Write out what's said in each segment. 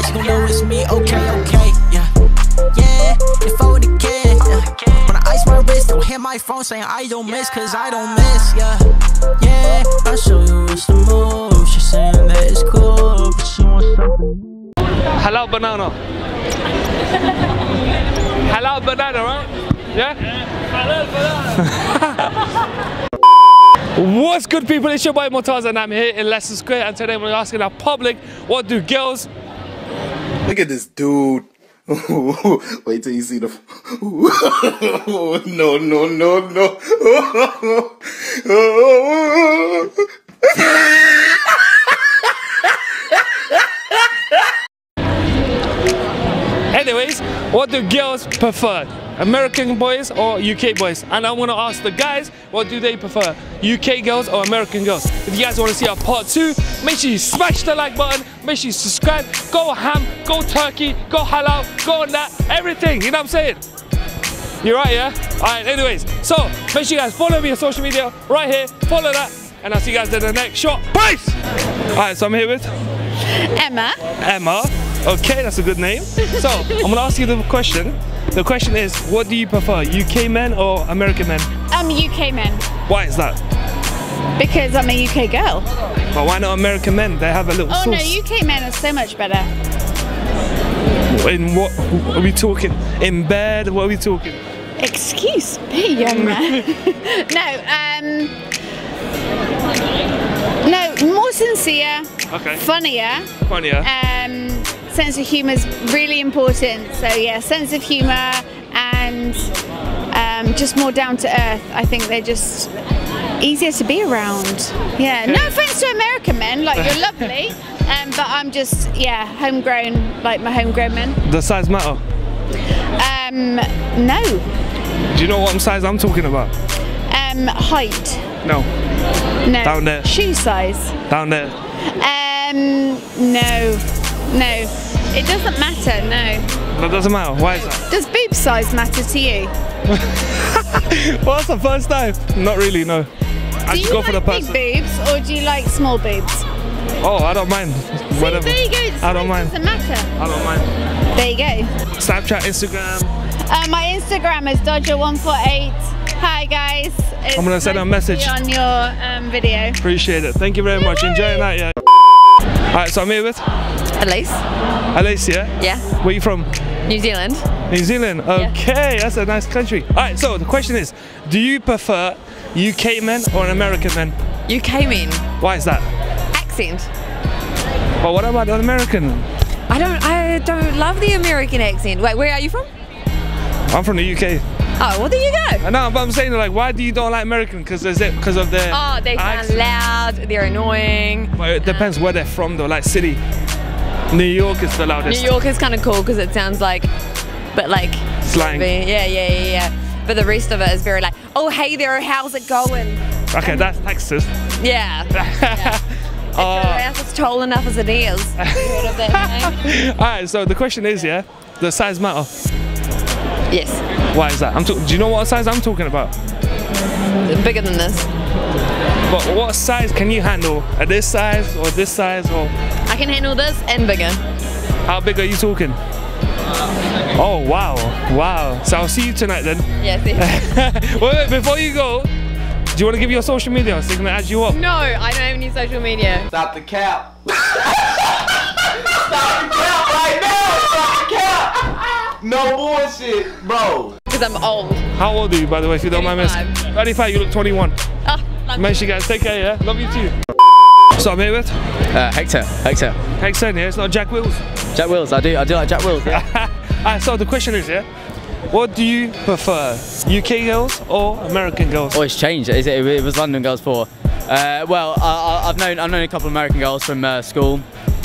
fast, you gon' know it's me. Okay, okay, yeah. Yeah, if I would again, yeah. When I ice my wrist, don't hit my phone saying I don't miss, cause I don't miss, yeah. Yeah, I'll show you what's the move. She's saying that it's cool, but she wants something. Halal banana. Halal banana, right? Yeah? What's good people, it's your boy Mortaza and I'm here in Leicester Square and today we're asking our public what do girls Look at this dude. Wait till you see the. no, no, no, no. Anyways, what do girls prefer? American boys or UK boys? And I want to ask the guys, what do they prefer? UK girls or American girls? If you guys want to see our part two, make sure you smash the like button, make sure you subscribe, go ham, go turkey, go halal, go that, everything, you know what I'm saying? You're right, yeah? Alright, anyways, so make sure you guys follow me on social media right here, follow that, and I'll see you guys in the next shot. Peace! Alright, so I'm here with Emma. Emma. Okay, that's a good name. So I'm gonna ask you the question. The question is, what do you prefer, UK men or American men? I'm UK men Why is that? because I'm a UK girl. But why not American men? They have a little Oh no. UK men are so much better. In what are we talking? In bed? What are we talking? Excuse me, young man. no, um, no, more sincere, Okay. funnier. Funnier. Um, sense of humour is really important. So yeah, sense of humour and um, just more down to earth. I think they're just easier to be around. Yeah. No offense to American men, like you're lovely, um, but I'm just yeah homegrown, like my homegrown men. The size matter. Um, no. Do you know what size I'm talking about? Um, height. No. No. Down there. Shoe size. Down there. Um, no. No. It doesn't matter. No. That doesn't matter. Why is that? Does boob size matter to you? Well, that's the first time. Not really, no. I Do just you go like for the big boobs or do you like small boobs? Oh, I don't mind. See, Whatever. there you go. The I don't mind. Doesn't matter. I don't mind. There you go. Snapchat, Instagram. Uh, my Instagram is Dodger148. Hi guys. It's I'm gonna send nice a message. on your um, video. Appreciate it. Thank you very much. Enjoy your night, yeah. Alright, so I'm here with Elise. Elise, Yeah. Yeah. Where are you from? New Zealand. New Zealand. Okay, that's a nice country. Alright, so the question is, do you prefer UK men or an American men? UK men. Why is that? Accent. But what about an American? I don't I don't love the American accent. Wait, where are you from? I'm from the UK. Oh, well there you go. I know, but I'm saying like, why do you don't like American? Because is it because of their Oh, they sound loud, they're annoying. But it depends where they're from though, like city. New York is the loudest. New York is kind of cool because it sounds like, but like Slang. Yeah, yeah, yeah, yeah. But the rest of it is very like, oh hey there, how's it going? Okay, that's Texas. Yeah. Uh, It's it's tall enough as it is. Sort of that thing. Alright, so the question is, yeah, the size matter. yes. Why is that? I'm do you know what size I'm talking about? Bigger than this. But what size can you handle? At this size or this size or I can handle this and bigger. how big are you talking? Oh wow, wow. So I'll see you tonight then. Yeah, see? wait, wait, before you go, do you want to give your social media so they can add you up? No, I don't have any social media. Stop the cap. Stop the cap right now. Stop the cap. No bullshit, bro. Because I'm old. How old are you, by the way, if you don't mind me asking? 35. 35, you look 21. Oh, love Make sure you guys take care, yeah? Love you too. So I'm here with Uh, Hector, Hector, Hexen, yeah? It's not Jack Wills. Jack Wills. I do, I do like Jack Wills. Yeah. Alright, so the question is, yeah? What do you prefer, UK girls or American girls? oh, it's changed. Is it? It was London girls for. Uh, well, I, I, I've known, I've known a couple of American girls from uh, school.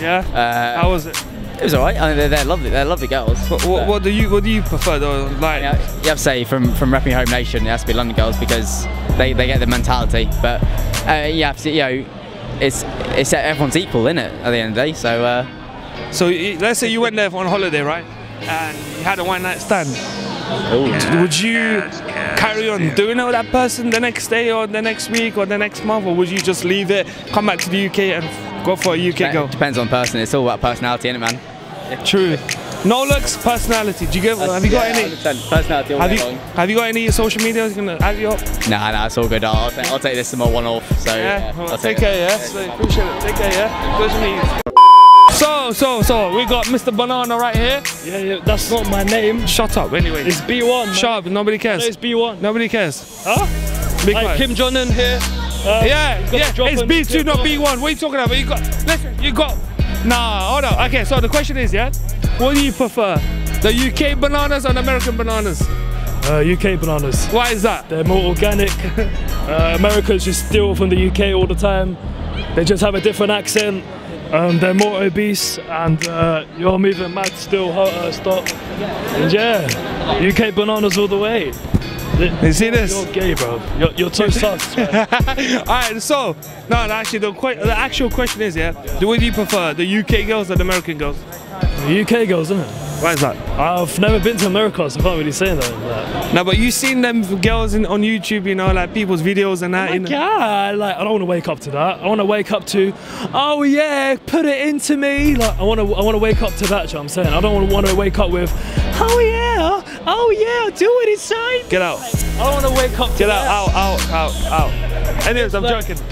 Yeah? Uh, How was it? It was alright. I mean, they're, they're lovely. They're lovely girls. What, what, what do you what do you prefer though? Like, Yeah, you have to say from from repping home nation, it has to be London girls because they, they get the mentality. But uh, you have to, you know, it's it's everyone's equal, isn't it? At the end of the day, so. Uh, so let's say you went there on holiday, right? And you had a one night stand. Would you carry on doing it with that person the next day or the next week or the next month, or would you just leave it, come back to the UK and go for a UK girl? Depends on person. It's all about personality, isn't it, man? True. No looks, personality. Do you get? Have you got any? 100% personality all Have you long. have you got any social media? Gonna add you up? Nah, nah, it's all good. I'll, take, I'll take this as my one-off. So Yeah. yeah, Well, take take it. care. Yeah. So, appreciate it. Take care. Yeah. Meeting you. So so so we got Mr. Banana right here. Yeah, yeah, that's not my name. Shut up. Anyway. It's B1. man. Shut up. Nobody cares. It's B1. Nobody cares. Huh? Big Like. Kim Jong Un here. Uh, Yeah, yeah. It's B2, not TikTok. B1. What are you talking about? You got, listen, you got. Nah, hold on. Okay, so the question is, yeah, what do you prefer, the UK bananas or the American bananas? Uh, UK bananas. Why is that? They're more organic. uh, Americans just steal from the UK all the time. They just have a different accent. Um, they're more obese and uh, you're moving mad still. Uh, stop. And yeah, UK bananas all the way. You see this? You're gay, bro. You're, you're too sus. All right, so no, actually, the the actual question is, yeah, do what do you prefer, the UK girls or the American girls? The UK girls, isn't it? Why is that? I've never been to America, so I can't really say that. No, but you've seen them girls in, on YouTube, you know, like people's videos and that. Oh my? God, like I don't want to wake up to that. I want to wake up to, oh yeah, put it into me. Like I want to, I want to wake up to that. you know what I'm saying I don't want to wake up with, oh yeah, oh yeah, do it inside. Get out, I don't want to wake up. To get out, out, out, out, out. Anyways, I'm Like- joking.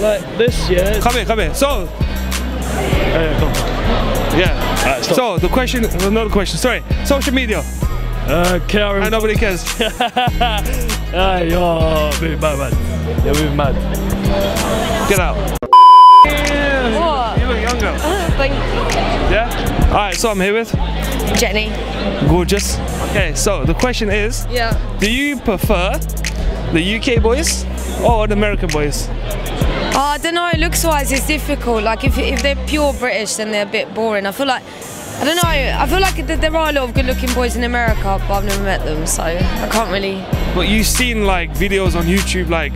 Like this, yeah. Come here, come here. So, Yeah, come. Yeah. Alright, stop. So the question, another question. Sorry, social media. Uh, Karen. And nobody cares. Ah, you're moving mad, man. You're moving mad. Get out. What? You look younger. Thank Yeah. All right. So I'm here with Jenny. gorgeous. Okay. So the question is, Yeah. do you prefer the UK boys or the American boys? Oh, I don't know. Looks wise, it's difficult. Like if, if they're pure British, then they're a bit boring. I feel like I don't know. I feel like there are a lot of good-looking boys in America, but I've never met them, so I can't really. But you've seen like videos on YouTube, like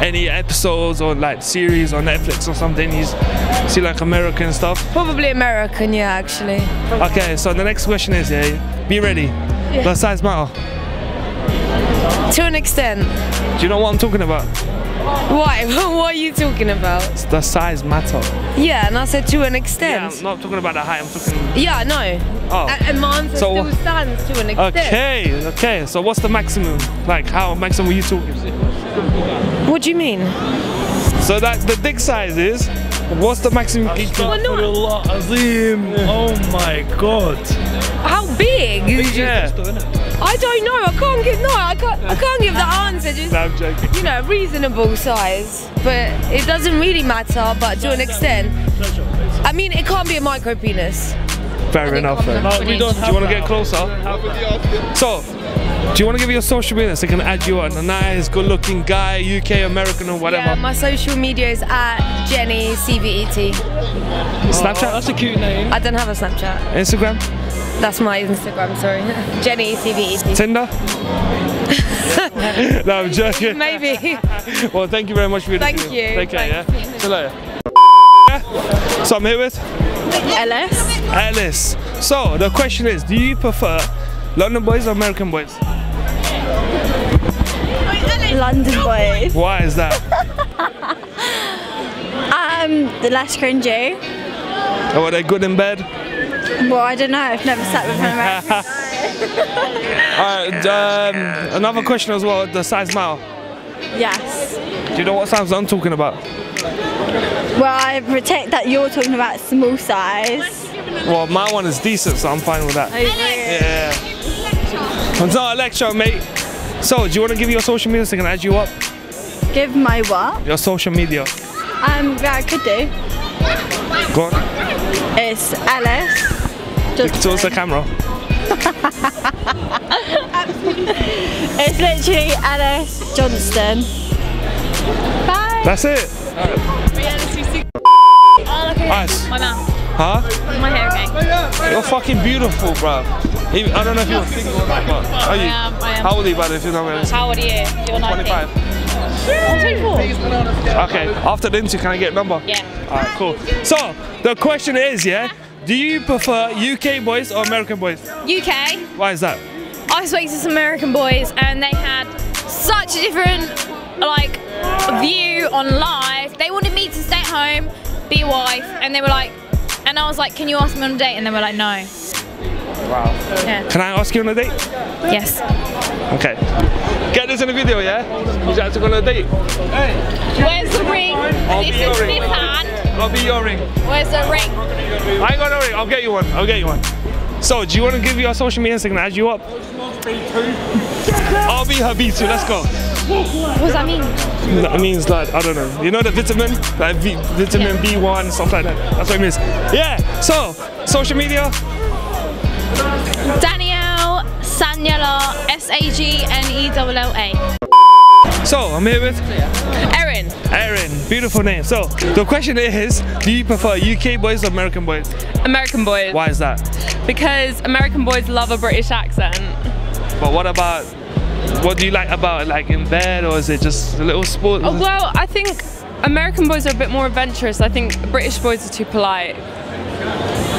any episodes or like series on Netflix or something. You see like American stuff. Probably American, yeah, actually. Okay. So the next question is, yeah, be ready. Does size matter? To an extent. Do you know what I'm talking about? Why? what are you talking about? The size matter? Yeah, and I said to an Yeah, extent. I'm not talking about the height. I'm talking. Yeah, no. Oh. A- And my answer So still stands to an extent. Okay, okay. So what's the maximum? Like how maximum are you talking? What do you mean? So that the dick size is. What's the maximum? you can- Astaghfirullah Azim. Oh my god. How big? Yeah. I don't know. I can't give no. I can't. I can't give the answer. Just No, I'm joking. you know, reasonable size. But it doesn't really matter. But to an extent, I mean, it can't be a micro penis. Fair enough. Fair. No, we don't Do you want to get closer? So, do you want to give your social media so I can add you on? A nice, good-looking guy, UK, American, or whatever. Yeah, my social media is at Jenny CVET. Snapchat, oh, That's a cute name. I don't have a Snapchat. Instagram, That's my Instagram. Sorry, Jenny CVET. Tinder. no, I'm joking. Maybe. Well, thank you very much for your Thank opinion. you. Take care, Thanks. yeah? See you later. Yeah. So I'm here with Ellis. Alice. So the question is, do you prefer London boys or American boys? London boys. Why is that? Um, the less cringy. Or are they good in bed? Well, I don't know. I've never sat with an American. Alright, um, another question as well, the size matter. yes. Do you know what size I'm talking about? Well, I protect that you're talking about small size. Well, my one is decent, so I'm fine with that. Yeah. It's not a lecture, mate. So, do you want to give your social media so I can add you up? Give my what? Your social media. Um, yeah, I could do. Go on. It's Ellis. Look towards the camera. It's literally Ellis Johnston. Bye. That's it. Nice. Huh? My hair okay. You're fucking beautiful, bro. Even- I don't know if you're single or not, but are you? I am, I am. How old are you, brother, if you don't? How old are you? You're 25. I'm 24. Okay, after the interview, can I get a number? Yeah. Alright, cool. So, the question is, yeah, do you prefer UK boys or American boys? UK. Why is that? I spoke to some American boys and they had such a different like view on life. They wanted me to stay at home, be a wife, and they were like, and I was like, "Can you ask me on a date?" And they were like, "No." Wow. Yeah. Can I ask you on a date? Yes. Okay. Get this in the video, yeah? Would you like to go on a date? Hey. Where's the ring? I'll this be your is ring. this hand. I'll be your ring. Where's the ring? I ain't got no ring. I'll get you one. I'll get you one. So, do you want to give your social media so I can add you up? I'll be her B2. Let's go. What does that mean? That means like I don't know. You know the vitamin, like v, vitamin B1 stuff like that. That's what it means. Yeah. So social media. Danielle Sagnella, S A G N E L L A. So I'm here with Erin. Erin. Beautiful name. So the question is, do you prefer UK boys or American boys? American boys. Why is that? Because American boys love a British accent. But what about what do you like about it? Like in bed or is it just a little sport? Oh, well, I think American boys are a bit more adventurous. I think British boys are too polite.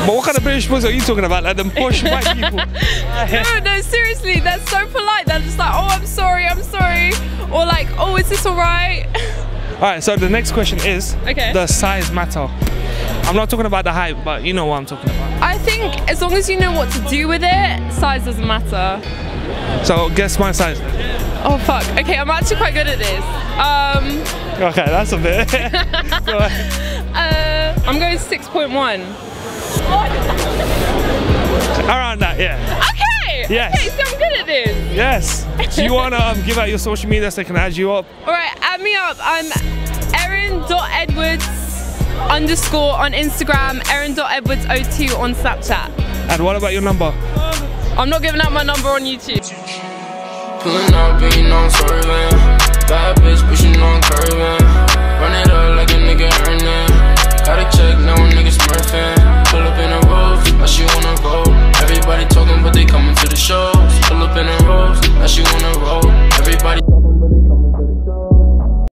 But what kind of British boys are you talking about? Like them posh white people? no, no, seriously, they're so polite. They're just like, oh, I'm sorry, I'm sorry. Or like, oh, is this all right? All right. So the next question is, Okay. does size matter? I'm not talking about the height, but you know what I'm talking about. I think as long as you know what to do with it, size doesn't matter. So guess my size. Oh, fuck. Okay, I'm actually quite good at this. Um, Okay, that's a bit. Go ahead. uh, I'm going 6.1. Around that, yeah. Okay! Yes. Okay, so I'm good at this. Yes. Do you want to um, give out your social media so they can add you up? All right, add me up. I'm Erin.edwards underscore on Instagram, Erin.edwards02 on Snapchat. And what about your number? I'm not giving out my number on YouTube. Pulling up, being on swerving. Bad bitch pushing on curving. Run it up like a nigga earning. Got a check, now a nigga smurfing. Pull up in a rose, now she wanna roll. Everybody talking, but they coming to the shows. Pull up in a rose, now she wanna roll.